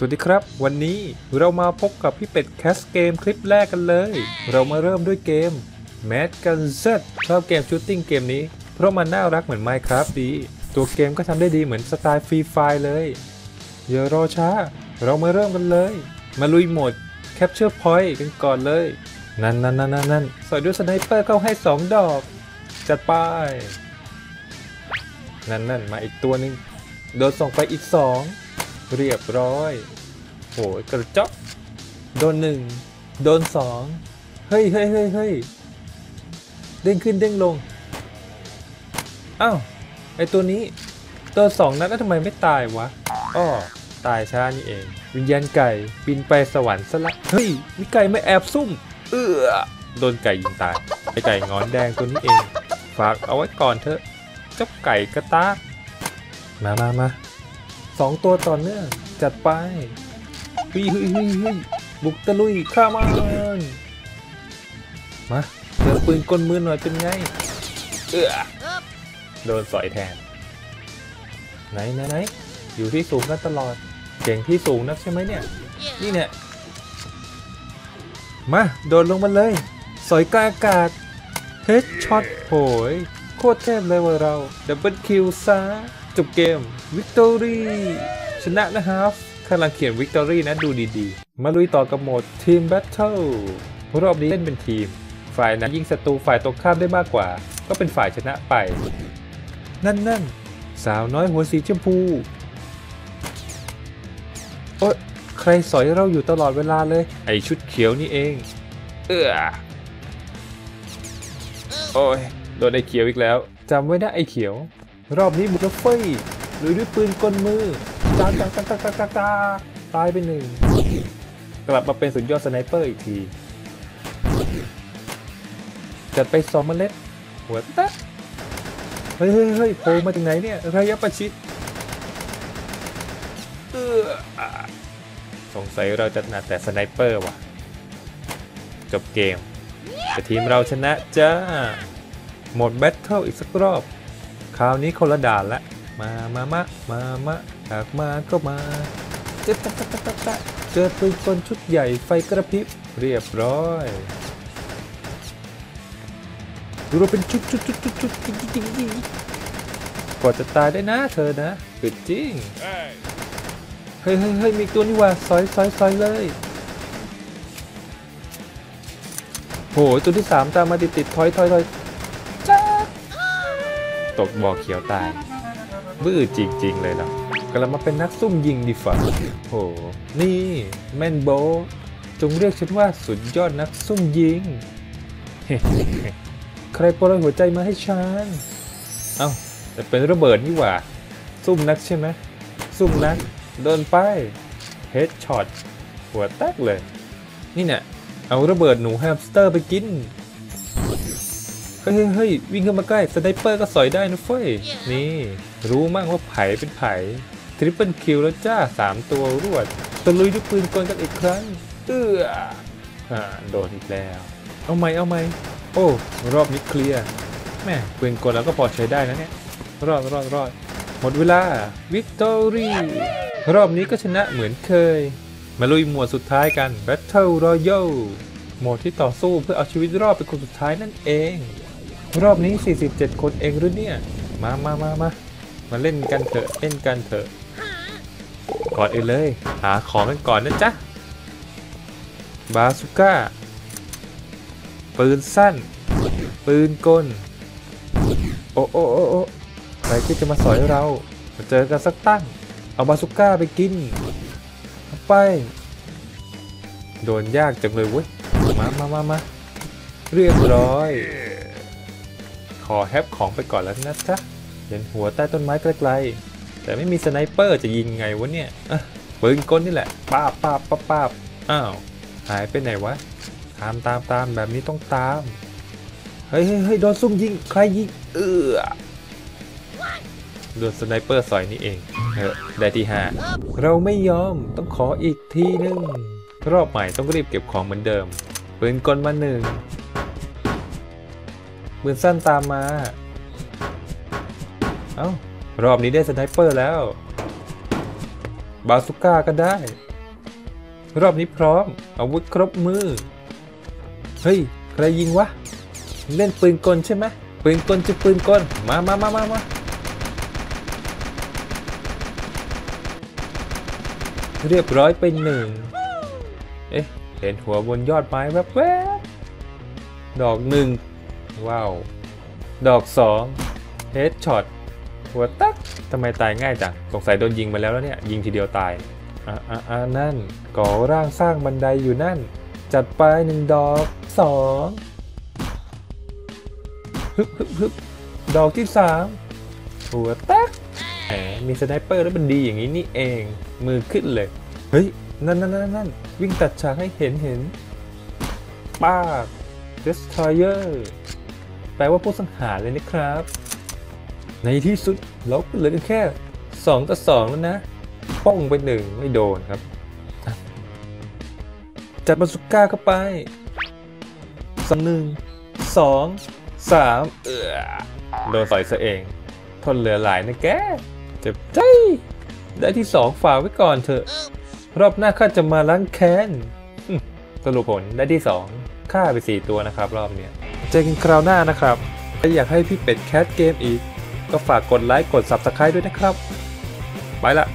สวัสดีครับ วันนี้เรามาพบกับพี่เป็ดแคสเกมคลิปแรกกันเลย เรามาเริ่มด้วยเกม Mad Gun Z ชอบเกม shooting เกมนี้ เพราะมันน่ารักเหมือน Minecraft ดี ตัวเกมก็ทำได้ดีเหมือนสไตล์ Free Fire เลยอย่ารอช้า เรามาเริ่มกันเลย มาลุยโหมด Capture Point กันก่อนเลย นั่นนั่นนั่นนั่นสอยด้วย sniper เข้าให้ 2 ดอก จัดไป นั่นนั่นมาอีกตัวหนึ่งโดนส่งไปอีกสอง เรียบร้อยโหยกระจอกโดนหนึ่งโดนสองเฮ้ยเฮ้ยเฮ้ยเฮ้ยเด้งขึ้นเด้งลง อ้าว ไอตัวนี้ ตัวสองนัดแล้วทำไมไม่ตายวะอ้อตายช้านี่เอง วิญญาณไก่บินไปสวรรค์ซะละ เฮ้ยมีไก่ไมาแอบซุ่ม เอื้อโดนไก่ยิงตาย ไอไก่งอนแดงตัวนี้เอง ฝากเอาไว้ก่อนเถอะ เจ้าไก่กระตากมามามา สองตัวต่อเนื่องจัดไปเฮ้ยเฮ้ยเฮ้ยเฮ้ยบุกตะลุยข้ามันมาเจอปืนกลมือหน่อยเป็นไง เอื้อโดนสอยแทน ไหนไหนไหนอยู่ที่สูงกันตลอด เก่งที่สูงนักใช่ไหมเนี่ย นี่เนี่ย มา โดนลงมาเลย สอยกลางอากาศ headshot โหย โคตรเทพเลยว่าเรา double kill ซะ จบเกม victory ชนะนะครับข้างหลังเขียน victory นะดูดีๆ มาลุยต่อกับโหมด team battle รอบนี้เล่นเป็นทีม ฝ่ายนั้นยิงศัตรูฝ่ายตรงข้ามได้มากกว่า ก็เป็นฝ่ายชนะไป นั่นนั่นสาวน้อยหัวสีชมพูโอ๊ยใครสอยเราอยู่ตลอดเวลาเลย ไอชุดเขียวนี่เอง เอื้อโอ้ยโดนไอเขียวอีกแล้วจำไว้นะไอเขียว รอบนี้บุกแล้วเฟ้ยลุยด้วยปืนกลมือจ้าจ้าจ้าจ้าจ้าจ้าตายไปหนึ่ง กลับมาเป็นสุดยอด sniper อีกที จัดไปสองเมล็ด หัวตะเฮ้ยเฮ้ยเฮ้ยโผล่มาจากไหนเนี่ย ระยะประชิดเออสงสัยเราจะถนัดแต่ sniper ว่ะ จบเกมแต่ทีมเราชนะจ้า โหมด battle อีกสักรอบ คราวนี้คนละด่านละ มามามามามาหากมาก็มาเจ๊ะจ๊ะจ๊ะจ๊ะจ๊ะจ๊ะเจอปืนกลชุดใหญ่ไฟกระพริบเรียบร้อยดูเราเป็นชุดชุดชุดชุดชุดจริงจริงจริงกว่าจะตายได้นะเธอนะคือจริงเฮ้ยเฮ้ยเฮ้ยมีตัวนี่ว่าซอยซอยซอยเลยโหตัวที่สามตามมาติดติดถอยถอยถอย ตกบ่อเขียวตาย บื้อจริง ๆ เลยเนาะกลับมาเป็นนักซุ่มยิงดีฝ่าโห นี่แมนโบ จงเรียกฉันว่าสุดยอดนักซุ่มยิง ใครโปรยหัวใจมาให้ฉัน เอ้าแต่เป็นระเบิดนี่หว่า ซุ่มนักใช่ไหมซุ่มนักเดินไป headshot หัวแตกเลย นี่เนี่ยเอาระเบิดหนูแฮมสเตอร์ไปกิน เฮ้ยเฮ้ยวิ่งเข้ามาใกล้ sniper ก็สอยได้นะเฟ้ยนี่รู้มั่งว่าไผ่เป็นไผ่ triple kill แล้วจ้าสามตัวรวดตะลุยด้วยปืนกลกันอีกครั้งเอื้ออ่าโดนอีกแล้ว เอาไหมเอาไหมโอ้ รอบนี้เคลียร์แม่ปืนกลแล้วก็พอใช้ได้นะเนี่ย รอดรอดรอดหมดเวลาวิกตอรี่รอบนี้ก็ชนะเหมือนเคย มาลุยหมวดสุดท้ายกัน Battle Royale โหมดที่ต่อสู้เพื่อเอาชีวิตรอดเป็นคนสุดท้ายนั่นเอง รอบนี้ 47 คนเองหรือเนี่ย มามามามามาเล่นกันเถอะ เล่นกันเถอะ ก่อนอื่นเลย หาของกันก่อนนะจ๊ะ บาสุก้า ปืนสั้น ปืนกล โอ้โอ้โอ้โอ้ใครที่จะมาสอยเรา มาเจอกันสักตั้ง เอาบาสุก้าไปกินเอาไป โดนยากจังเลยเว้ย มามามามาเรียบร้อย ขอแฮปของไปก่อนแล้วนะจ๊ะเห็นหัวใต้ต้นไม้ไกลๆ แต่ไม่มี sniper จะยิงไงวะเนี่ยอะปืนกลนี่แหละป้าป้าป้าป้าอ้าว หายไปไหนวะ ตามตามตามแบบนี้ต้องตาม เฮ้ยเฮ้ยเฮ้ยโดนซุ่มยิง ใครยิง เออโดน sniper สอยนี่เองเออได้ที่ห้าเราไม่ยอมต้องขออีกทีนึง รอบใหม่ต้องรีบเก็บของเหมือนเดิม ปืนกลมาหนึ่ง ปืนสั้นตามมา เอ้ารอบนี้ได้สไนเปอร์แล้ว บาสุก้าก็ได้ รอบนี้พร้อม อาวุธครบมือ เฮ้ย ใครยิงวะ เล่นปืนกลใช่ไหมปืนกลจะปืนกล มามามามามาเรียบร้อยไปหนึ่ง เอ๊ะ เห็นหัวบนยอดไม้แวบๆ ดอกหนึ่ง ว้าว ดอกสอง headshot หัวตักทำไมตายง่ายจัง สงสัยโดนยิงมาแล้วแล้วเนี่ย ยิงทีเดียวตาย อะอะอะนั่น ก่อร่างสร้างบันไดอยู่นั่น จัดไปหนึ่งดอกสองฮึบฮึบฮึบดอกที่สามหัวแตกแหมมี sniper แล้วมันดีอย่างนี้นี่เอง มือขึ้นเลย เฮ้ย นั่นนั่นนั่นนั่นวิ่งตัดฉากให้เห็นเห็นป้า destroyer แปลว่าผู้สังหารเลยนะครับ ในที่สุดเราก็เหลือกันแค่ 2 ต่อ 2 แล้วนะ ป้องไปหนึ่งไม่โดนครับ จัดบาสุก้าเข้าไปสองหนึ่งสองสามเออโดนใส่ซะเอง ทนเหลือหลายนะแก เจ็บใจ ได้ที่สองฝากไว้ก่อนเถอะ รอบหน้าข้าจะมาล้างแค้นสรุปผลได้ที่สองฆ่าไปสี่ตัวนะครับรอบเนี้ย เจอกันคราวหน้านะครับถ้าอยากให้พี่เป็ดแคสเกมอีก ก็ฝากกดไลค์กด Subscribe ด้วยนะครับ ไปละ